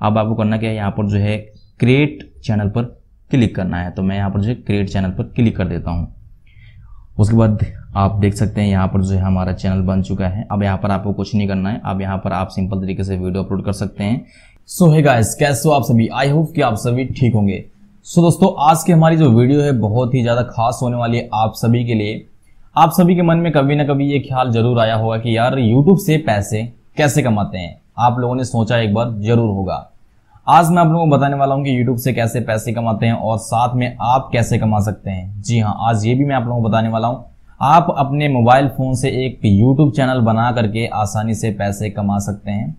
अब आपको करना क्या है यहाँ पर जो है क्रिएट चैनल पर क्लिक करना है। तो मैं यहाँ पर जो है क्रिएट चैनल पर क्लिक कर देता हूँ। उसके बाद आप देख सकते हैं यहाँ पर जो है हमारा चैनल बन चुका है। अब यहाँ पर आपको कुछ नहीं करना है। अब यहाँ पर आप सिंपल तरीके से वीडियो अपलोड कर सकते हैं। सो है गाइस कैसे हो आप सभी? आई होप कि आप सभी ठीक होंगे। सो so, दोस्तों आज की हमारी जो वीडियो है बहुत ही ज़्यादा खास होने वाली है आप सभी के लिए। आप सभी के मन में कभी ना कभी ये ख्याल ज़रूर आया होगा कि यार यूट्यूब से पैसे कैसे कमाते हैं? आप लोगों ने सोचा एक बार ज़रूर होगा। आज मैं आप लोगों को बताने वाला हूँ कि यूट्यूब से कैसे पैसे कमाते हैं और साथ में आप कैसे कमा सकते हैं। जी हाँ आज ये भी मैं आप लोगों को बताने वाला हूँ। आप अपने मोबाइल फ़ोन से एक यूट्यूब चैनल बना करके आसानी से पैसे कमा सकते हैं।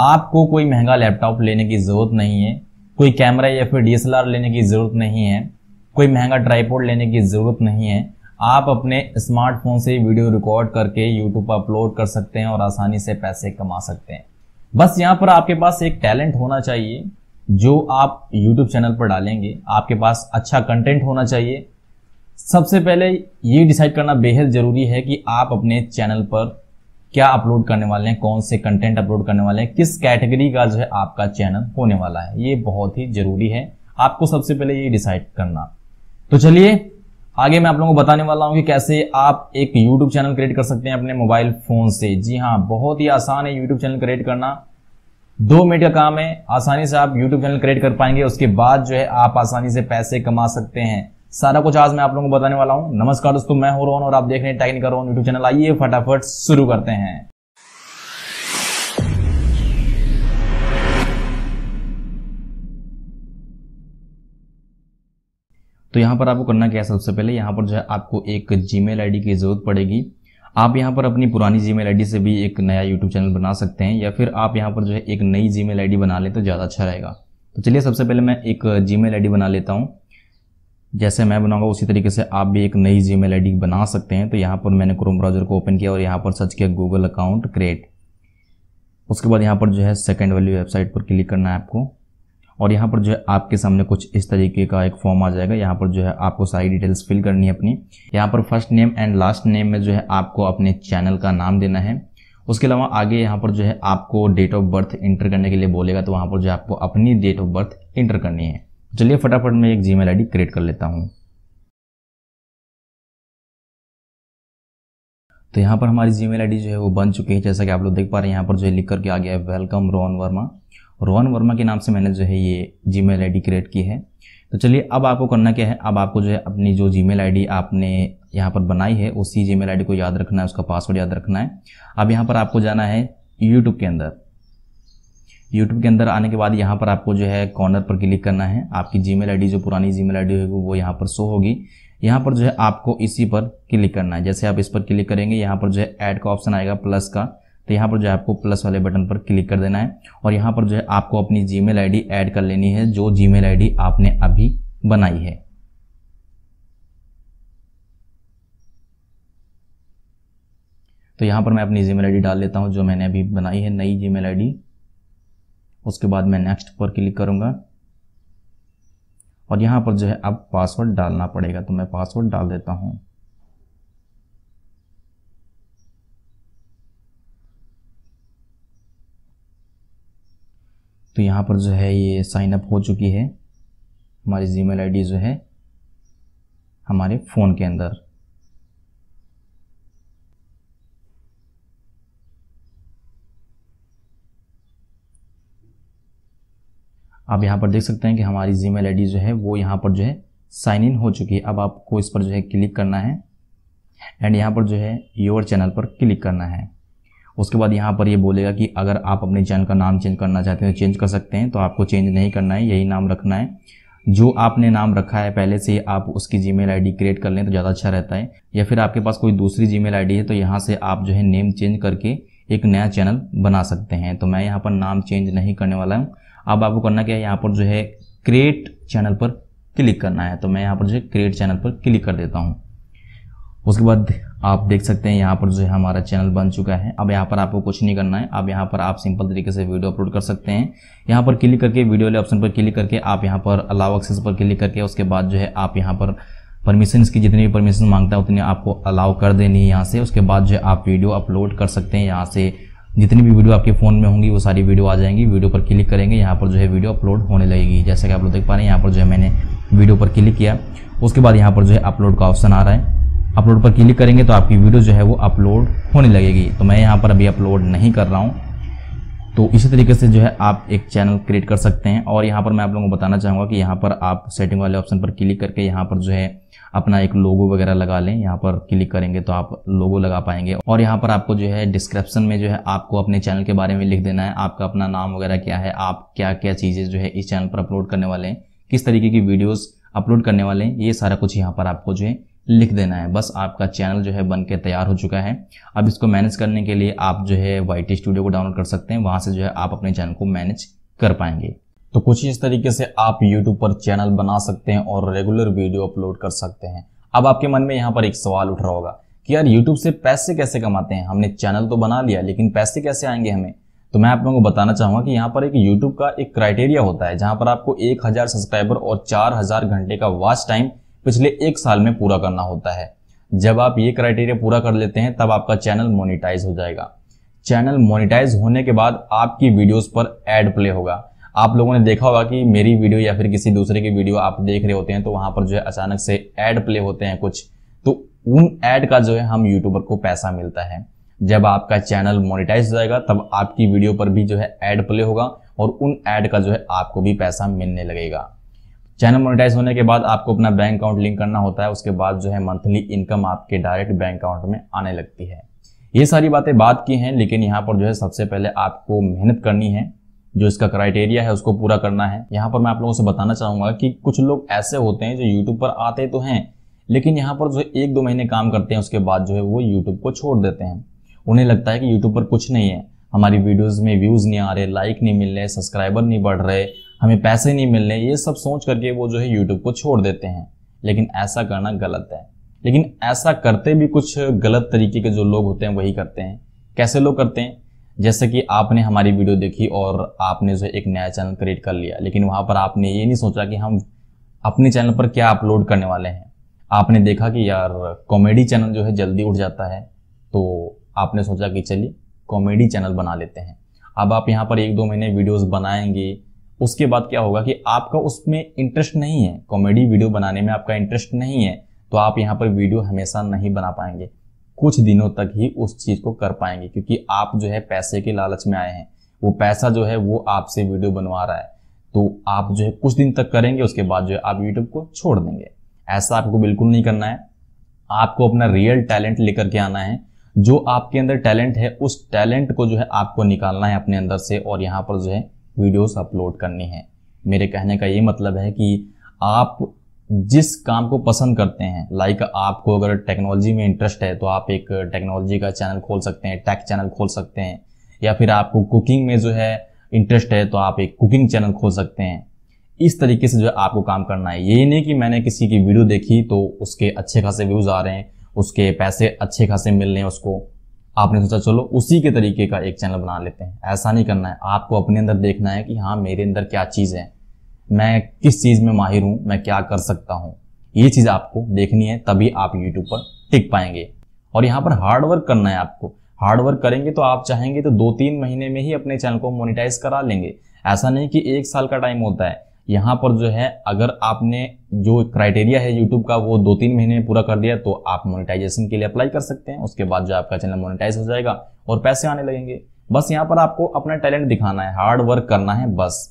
आपको कोई महँगा लैपटॉप लेने की ज़रूरत नहीं है, कोई कैमरा या फिर डीएसएलआर लेने की ज़रूरत नहीं है, कोई महँगा ट्राईपोर्ड लेने की ज़रूरत नहीं है। आप अपने स्मार्टफ़ोन से वीडियो रिकॉर्ड करके यूट्यूब पर अपलोड कर सकते हैं और आसानी से पैसे कमा सकते हैं। बस यहाँ पर आपके पास एक टैलेंट होना चाहिए, जो आप यूट्यूब चैनल पर डालेंगे। आपके पास अच्छा कंटेंट होना चाहिए। सबसे पहले ये डिसाइड करना बेहद ज़रूरी है कि आप अपने चैनल पर क्या अपलोड करने वाले हैं, कौन से कंटेंट अपलोड करने वाले हैं, किस कैटेगरी का जो है आपका चैनल होने वाला है। ये बहुत ही ज़रूरी है। आपको सबसे पहले ये डिसाइड करना। तो चलिए आगे मैं आप लोगों को बताने वाला हूँ कि कैसे आप एक YouTube चैनल क्रिएट कर सकते हैं अपने मोबाइल फ़ोन से। जी हाँ बहुत ही आसान है YouTube चैनल क्रिएट करना। दो मिनट का काम है, आसानी से आप YouTube चैनल क्रिएट कर पाएँगे, उसके बाद जो है आप आसानी से पैसे कमा सकते हैं। सारा कुछ आज मैं आप लोगों को बताने वाला हूँ। नमस्कार दोस्तों, मैं हो रोहन और आप देख रहे हैं टेक्निकल रोहन यूट्यूब चैनल आइए फटाफट शुरू करते हैं। तो यहाँ पर आपको करना क्या है सबसे पहले, यहाँ पर जो है आपको एक जीमेल आईडी की ज़रूरत पड़ेगी। आप यहाँ पर अपनी पुरानी जीमेल आईडी से भी एक नया यूट्यूब चैनल बना सकते हैं, या फिर आप यहाँ पर जो है एक नई जीमेल आईडी बना लें तो ज़्यादा अच्छा रहेगा। तो चलिए सबसे पहले मैं एक जीमेल आईडी बना लेता हूँ। जैसे मैं बनाऊँगा, उसी तरीके से आप भी एक नई जी मेल बना सकते हैं। तो यहाँ पर मैंने क्रोम ब्राउज़र को ओपन किया और यहाँ पर सर्च किया गूगल अकाउंट क्रिएट उसके बाद यहाँ पर जो है सेकेंड वाली वेबसाइट पर क्लिक करना है आपको। और यहाँ पर जो है आपके सामने कुछ इस तरीके का एक फॉर्म आ जाएगा। यहाँ पर जो है आपको सारी डिटेल्स फिल करनी है अपनी। यहाँ पर first name and last name में जो है आपको अपने चैनल का नाम देना है। उसके अलावा आगे यहाँ पर जो है आपको डेट ऑफ़ बर्थ इंटर करने के लिए बोलेगा तो वहाँ पर जो है आपको अपनी डेट ऑफ़ बर्थ इंटर करनी है। चलिए फटाफट मैं एक जीमेल आईडी क्रिएट कर लेता हूँ। तो यहाँ पर हमारी जीमेल आईडी जो है वो बन चुकी है, जैसा कि आप लोग देख पा रहे हैं। यहाँ पर जो है लिख करके आ गया है वेलकम रोहन वर्मा। रोहन वर्मा के नाम से मैंने जो है ये जीमेल आईडी क्रिएट की है। तो चलिए, अब आपको करना क्या है? अब आपको जो है अपनी जो जीमेल आईडी आपने यहाँ पर बनाई है, उसी जीमेल आईडी को याद रखना है, उसका पासवर्ड याद रखना है। अब यहाँ पर आपको जाना है यूट्यूब के अंदर। यूट्यूब के अंदर आने के बाद यहाँ पर आपको जो है कॉर्नर पर क्लिक करना है। आपकी जीमेल आईडी जो पुरानी जीमेल आईडी होगी, वो यहाँ पर शो होगी। यहाँ पर जो है आपको इसी पर क्लिक करना है। जैसे आप इस पर क्लिक करेंगे, यहाँ पर जो है ऐड का ऑप्शन आएगा प्लस का। तो यहाँ पर जो है आपको प्लस वाले बटन पर क्लिक कर देना है और यहाँ पर जो है आपको अपनी जीमेल आईडी ऐड कर लेनी है, जो जीमेल आईडी आपने अभी बनाई है। तो यहाँ पर मैं अपनी जीमेल आईडी डाल लेता हूँ, जो मैंने अभी बनाई है, नई जीमेल आईडी उसके बाद मैं नेक्स्ट पर क्लिक करूँगा। और यहाँ पर जो है अब पासवर्ड डालना पड़ेगा तो मैं पासवर्ड डाल देता हूँ। तो यहाँ पर जो है ये साइन अप हो चुकी है। हमारी जीमेल आईडी जो है हमारे फ़ोन के अंदर। आप यहाँ पर देख सकते हैं कि हमारी जी मेल जो है वो यहाँ पर जो है साइन इन हो चुकी है। अब आपको इस पर जो है क्लिक करना है। एंड यहाँ पर जो है योर चैनल पर क्लिक करना है। उसके बाद यहाँ पर ये बोलेगा कि अगर आप अपने चैनल का नाम चेंज करना चाहते हैं, चेंज कर सकते हैं तो आपको चेंज नहीं करना है, यही नाम रखना है। जो आपने नाम रखा है, पहले से आप उसकी जी मेल क्रिएट कर लें तो ज़्यादा अच्छा रहता है। या फिर आपके पास कोई दूसरी जी मेल है तो यहाँ से आप जो है नेम चेंज करके एक नया चैनल बना सकते हैं। तो मैं यहाँ पर नाम चेंज नहीं करने वाला हूँ। अब आपको करना क्या है, यहाँ पर जो है क्रिएट चैनल पर क्लिक करना है। तो मैं यहाँ पर जो है क्रिएट चैनल पर क्लिक कर देता हूँ। उसके बाद आप देख सकते हैं यहाँ पर जो है हमारा चैनल बन चुका है। अब यहाँ पर आपको कुछ नहीं करना है। अब यहाँ पर आप सिंपल तरीके से वीडियो अपलोड कर सकते हैं। यहाँ पर क्लिक करके वीडियो वाले ऑप्शन पर क्लिक करके आप यहाँ पर अलाउ एक्सेस पर क्लिक करके उसके बाद जो है आप यहाँ पर परमिशन की जितनी भी परमिशन माँगता है उतनी आपको अलाउ कर देनी है यहाँ से। उसके बाद जो है आप वीडियो अपलोड कर सकते हैं। यहाँ से जितनी भी वीडियो आपके फ़ोन में होंगी वो सारी वीडियो आ जाएँगी। वीडियो पर क्लिक करेंगे। यहाँ पर जो है वीडियो अपलोड होने लगेगी। जैसे कि आप लोग देख पा रहे हैं, यहाँ पर जो है मैंने वीडियो पर क्लिक किया। उसके बाद यहाँ पर जो है अपलोड का ऑप्शन आ रहा है। अपलोड पर क्लिक करेंगे तो आपकी वीडियो जो है वो अपलोड होने लगेगी। तो मैं यहाँ पर अभी अपलोड नहीं कर रहा हूँ। तो इसी तरीके से जो है आप एक चैनल क्रिएट कर सकते हैं और यहाँ पर मैं आप लोगों को बताना चाहूँगा कि यहाँ पर आप सेटिंग वाले ऑप्शन पर क्लिक करके यहाँ पर जो है अपना एक लोगो वगैरह लगा लें। यहाँ पर क्लिक करेंगे तो आप लोगो लगा पाएँगे। और यहाँ पर आपको जो है डिस्क्रिप्शन में जो है आपको अपने चैनल के बारे में लिख देना है। आपका अपना नाम वगैरह क्या है? आप क्या क्या चीज़ें जो है इस चैनल पर अपलोड करने वाले हैं? किस तरीके की वीडियोज़ अपलोड करने वाले हैं? ये सारा कुछ यहाँ पर आपको जो है लिख देना है। बस आपका चैनल जो है बन के तैयार हो चुका है। अब इसको मैनेज करने के लिए आप जो है वाई टी स्टूडियो को डाउनलोड कर सकते हैं। वहाँ से जो है आप अपने चैनल को मैनेज कर पाएँगे। तो कुछ इस तरीके से आप यूट्यूब पर चैनल बना सकते हैं और रेगुलर वीडियो अपलोड कर सकते हैं। अब आपके मन में यहाँ पर एक सवाल उठ रहा होगा कि यार यूट्यूब से पैसे कैसे कमाते हैं? हमने चैनल तो बना लिया, लेकिन पैसे कैसे आएँगे हमें? तो मैं आप लोगों को बताना चाहूँगा कि यहाँ पर एक यूट्यूब का एक क्राइटेरिया होता है, जहाँ पर आपको एक हज़ार सब्सक्राइबर और चार हज़ार घंटे का वॉच टाइम पिछले एक साल में पूरा करना होता है। जब आप ये क्राइटेरिया पूरा कर लेते हैं, तब आपका चैनल मोनिटाइज हो जाएगा। चैनल मोनिटाइज होने के बाद आपकी वीडियोस पर एड प्ले होगा। आप लोगों ने देखा होगा कि मेरी वीडियो या फिर किसी दूसरे की वीडियो आप देख रहे होते हैं तो वहाँ पर जो है अचानक से एड प्ले होते हैं कुछ। तो उन एड का जो है हम यूट्यूबर को पैसा मिलता है। जब आपका चैनल मोनिटाइज हो जाएगा, तब आपकी वीडियो पर भी जो है एड प्ले होगा और उन एड का जो है आपको भी पैसा मिलने लगेगा। चैनल मोनेटाइज होने के बाद आपको अपना बैंक अकाउंट लिंक करना होता है, उसके बाद जो है मंथली इनकम आपके डायरेक्ट बैंक अकाउंट में आने लगती है। ये सारी बातें बात की हैं, लेकिन यहाँ पर जो है सबसे पहले आपको मेहनत करनी है, जो इसका क्राइटेरिया है उसको पूरा करना है। यहाँ पर मैं आप लोगों से बताना चाहूँगा कि कुछ लोग ऐसे होते हैं जो यूट्यूब पर आते तो हैं, लेकिन यहाँ पर जो है एक दो महीने काम करते हैं, उसके बाद जो है वो यूट्यूब को छोड़ देते हैं। उन्हें लगता है कि यूट्यूब पर कुछ नहीं है। हमारी वीडियोज़ में व्यूज़ नहीं आ रहे लाइक नहीं मिल रहे सब्सक्राइबर नहीं बढ़ रहे हमें पैसे नहीं मिल रहे ये सब सोच करके वो जो है यूट्यूब को छोड़ देते हैं। लेकिन ऐसा करना गलत है। लेकिन ऐसा करते भी कुछ गलत तरीके के जो लोग होते हैं, वही करते हैं। कैसे लोग करते हैं? जैसे कि आपने हमारी वीडियो देखी और आपने जो एक नया चैनल क्रिएट कर लिया, लेकिन वहाँ पर आपने ये नहीं सोचा कि हम अपने चैनल पर क्या अपलोड करने वाले हैं। आपने देखा कि यार, कॉमेडी चैनल जो है जल्दी उठ जाता है तो आपने सोचा कि चलिए, कॉमेडी चैनल बना लेते हैं। अब आप यहाँ पर एक दो महीने वीडियोस बनाएँगे उसके बाद क्या होगा कि आपका उसमें इंटरेस्ट नहीं है। कॉमेडी वीडियो बनाने में आपका इंटरेस्ट नहीं है तो आप यहाँ पर वीडियो हमेशा नहीं बना पाएँगे। कुछ दिनों तक ही उस चीज़ को कर पाएँगे, क्योंकि आप जो है पैसे के लालच में आए हैं। वो पैसा जो है वो आपसे वीडियो बनवा रहा है। तो आप जो है कुछ दिन तक करेंगे, उसके बाद जो है आप यूट्यूब को छोड़ देंगे। ऐसा आपको बिल्कुल नहीं करना है। आपको अपना रियल टैलेंट लेकर के आना है। जो आपके अंदर टैलेंट है, उस टैलेंट को जो है आपको निकालना है अपने अंदर से, और यहाँ पर जो है वीडियोस अपलोड करनी है। मेरे कहने का ये मतलब है कि आप जिस काम को पसंद करते हैं लाइक आपको अगर टेक्नोलॉजी में इंटरेस्ट है तो आप एक टेक्नोलॉजी का चैनल खोल सकते हैं टेक चैनल खोल सकते हैं। या फिर आपको कुकिंग में जो है इंटरेस्ट है तो आप एक कुकिंग चैनल खोल सकते हैं। इस तरीके से जो है आपको काम करना है। ये नहीं कि मैंने किसी की वीडियो देखी तो उसके अच्छे खासे व्यूज़ आ रहे हैं, उसके पैसे अच्छे खासे मिल रहे हैं उसको। आपने सोचा, चलो, उसी के तरीके का एक चैनल बना लेते हैं। ऐसा नहीं करना है। आपको अपने अंदर देखना है कि हाँ मेरे अंदर क्या चीज़ है। मैं किस चीज़ में माहिर हूँ? मैं क्या कर सकता हूँ? ये चीज़ आपको देखनी है, तभी आप यूट्यूब पर टिक पाएँगे। और यहाँ पर हार्ड वर्क करना है आपको। हार्ड वर्क करेंगे तो आप चाहेंगे तो दो तीन महीने में ही अपने चैनल को मोनिटाइज करा लेंगे। ऐसा नहीं कि एक साल का टाइम होता है। यहाँ पर जो है, अगर आपने जो क्राइटेरिया है यूट्यूब का, वो दो तीन महीने पूरा कर दिया तो आप मोनेटाइजेशन के लिए अप्लाई कर सकते हैं। उसके बाद जो आपका चैनल मोनेटाइज हो जाएगा और पैसे आने लगेंगे। बस यहाँ पर आपको अपना टैलेंट दिखाना है हार्ड वर्क करना है, बस।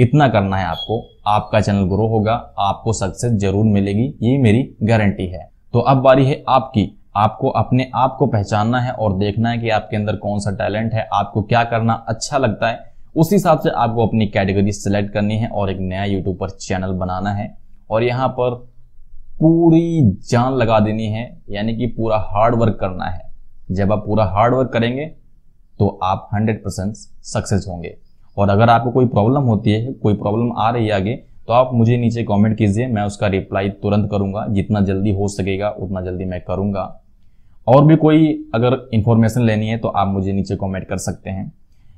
इतना करना है आपको। आपका चैनल ग्रो होगा, आपको सक्सेस ज़रूर मिलेगी, ये मेरी गारंटी है। तो अब बारी है आपकी। आपको अपने आप को पहचानना है और देखना है कि आपके अंदर कौन सा टैलेंट है, आपको क्या करना अच्छा लगता है। उस हिसाब से आपको अपनी कैटेगरी सेलेक्ट करनी है और एक नया यूट्यूब पर चैनल बनाना है। और यहाँ पर पूरी जान लगा देनी है, यानी कि पूरा हार्ड वर्क करना है। जब आप पूरा हार्ड वर्क करेंगे तो आप 100 परसेंट सक्सेस होंगे। और अगर आपको कोई प्रॉब्लम होती है, कोई प्रॉब्लम आ रही है आगे तो आप मुझे नीचे कमेंट कीजिए, मैं उसका रिप्लाई तुरंत करूँगा। जितना जल्दी हो सकेगा, उतना जल्दी मैं करूँगा। और भी कोई अगर इंफॉर्मेशन लेनी है तो आप मुझे नीचे कमेंट कर सकते हैं।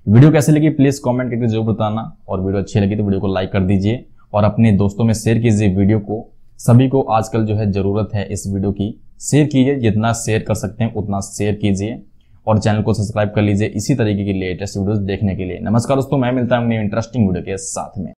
वीडियो कैसे लगी प्लीज़ कमेंट करके ज़रूर बताना। और वीडियो अच्छी लगी तो वीडियो को लाइक कर दीजिए और अपने दोस्तों में शेयर कीजिए वीडियो को। सभी को आजकल जो है ज़रूरत है इस वीडियो की। शेयर कीजिए, जितना शेयर कर सकते हैं, उतना शेयर कीजिए। और चैनल को सब्सक्राइब कर लीजिए इसी तरीके की लेटेस्ट वीडियोस देखने के लिए। नमस्कार दोस्तों, मैं मिलता हूँ इंटरेस्टिंग वीडियो के साथ में।